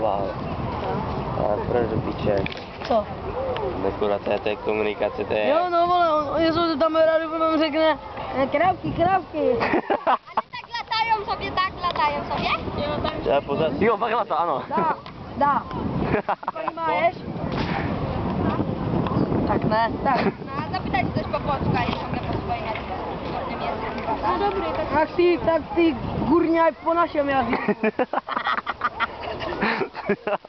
Wow. A proč píče? Co? No kurva, to je, to je komunikace, to je... Jo, no vole, on, jestli tam rádu on řekne, eh, krávky, krávky. Tak latają sobie, tak latają sobie? To je pořád... Jo, takhle to, ano. Dá, dá. Ponímáš? Tak ne, tak. No, a zapytać coś po polsku, a swojej rodnym języku. No dobry, tak. Tak si, tak si gurňaj po našem jazyku. Tak.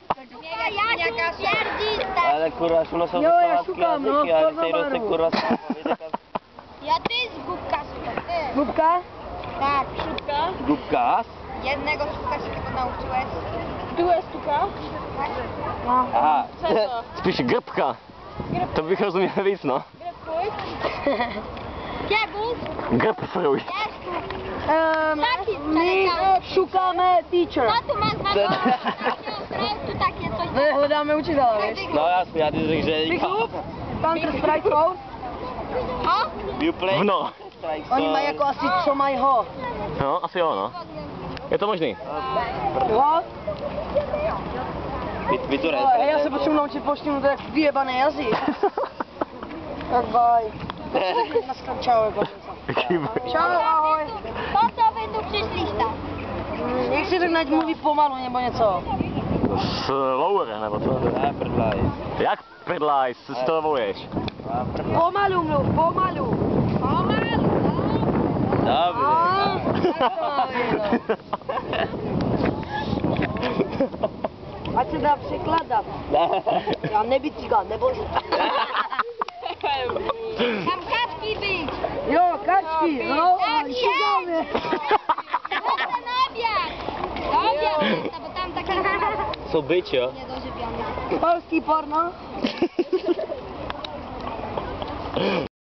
Ale kurwa, u nas są no, ja szukam, no, ale tej roty kurwa Ja ty z gubka szukam, ty. Gubka? Tak, szybka. Gubka? Jednego sztuka się tego nauczyłeś. Byłeś sztuka? No. Aha. Czego? Spisz grypka. To bych rozumiał widz, no. Grypkuj. Kiebus. Grypfruj. Jest. Um, my šukáme teacher. No. My hledáme učitele, víš? No jasně, já ty řekl, že... Big Loop, Counter Strike Source. O, You play Vno. Oni mají jako asi, co mají ho. No, asi jo, no. Je to možný. Ho? Vy, vy to Ale já se potřebuji naučit polštinu, to je jak vyjebaný jazyk. Tak bye. Dneska čau, jako. Čau, ahoj. to co wy tu przyszliście? Jak si řekne, ať mluví pomalu nebo něco. Slower, nebo co? Já prdlaj. Jak prdlaj, se strovuješ? Já prdlaj. Pomalu mluv, pomalu. Pomalu, Dobře. A, tak to má být, no. Ať se dá překládat. Já nebytíka, neboj Śpi, no, siedzimy. Bo tam taka Co bycio? Polski porno.